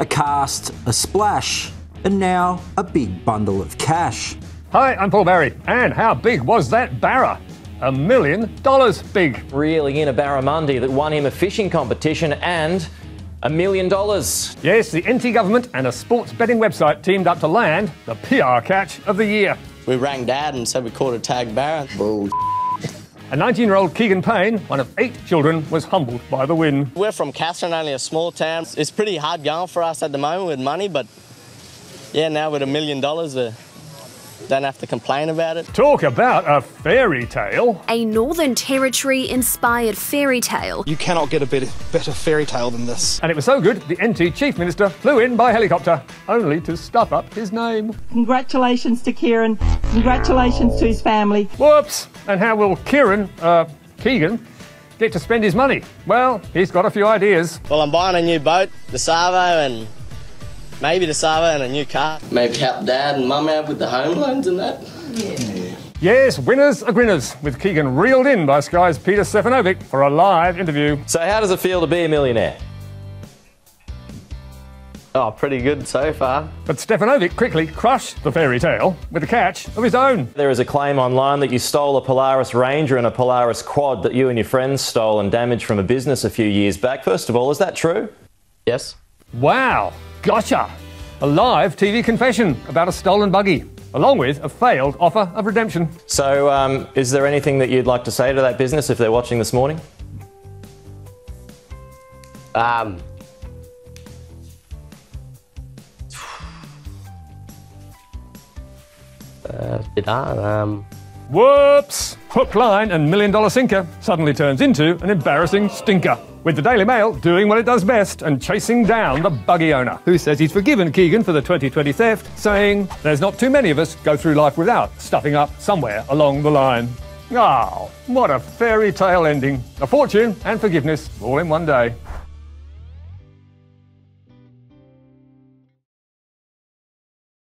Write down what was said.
a cast, a splash, and now a big bundle of cash. Hi, I'm Paul Barry. And how big was that barra? A million dollars big. Reeling in a barramundi that won him a fishing competition and a million dollars. Yes, the NT government and a sports betting website teamed up to land the PR catch of the year. We rang Dad and said we caught a tag barra. Bull. A 19 year old Keegan Payne, one of eight children, was humbled by the win. We're from Katherine, only a small town. It's pretty hard going for us at the moment with money, but yeah, now with a million dollars, we don't have to complain about it. Talk about a fairy tale. A Northern Territory inspired fairy tale. You cannot get a better, better fairy tale than this. And it was so good, the NT Chief Minister flew in by helicopter, only to stuff up his name. Congratulations to Kieran. Congratulations to his family. Whoops! And how will Kieran, uh, Keegan, get to spend his money? Well, he's got a few ideas. Well, I'm buying a new boat, the Savo, and maybe the Savo and a new car. Maybe help Dad and Mum out with the home loans and that. Yes, winners are grinners, with Keegan reeled in by Sky's Peter Stefanovic for a live interview. So, how does it feel to be a millionaire? Oh, pretty good so far. But Stefanovic quickly crushed the fairy tale with a catch of his own. There is a claim online that you stole a Polaris Ranger and a Polaris Quad that you and your friends stole and damaged from a business a few years back. First of all, is that true? Yes. Wow, gotcha! A live TV confession about a stolen buggy, along with a failed offer of redemption. So, um, is there anything that you'd like to say to that business if they're watching this morning? Um, uh, hard. Um, Whoops! Hook, line, and million dollar sinker suddenly turns into an embarrassing stinker. With the Daily Mail doing what it does best and chasing down the buggy owner, who says he's forgiven Keegan for the 2020 theft, saying, There's not too many of us go through life without stuffing up somewhere along the line. Oh, what a fairy tale ending. A fortune and forgiveness all in one day.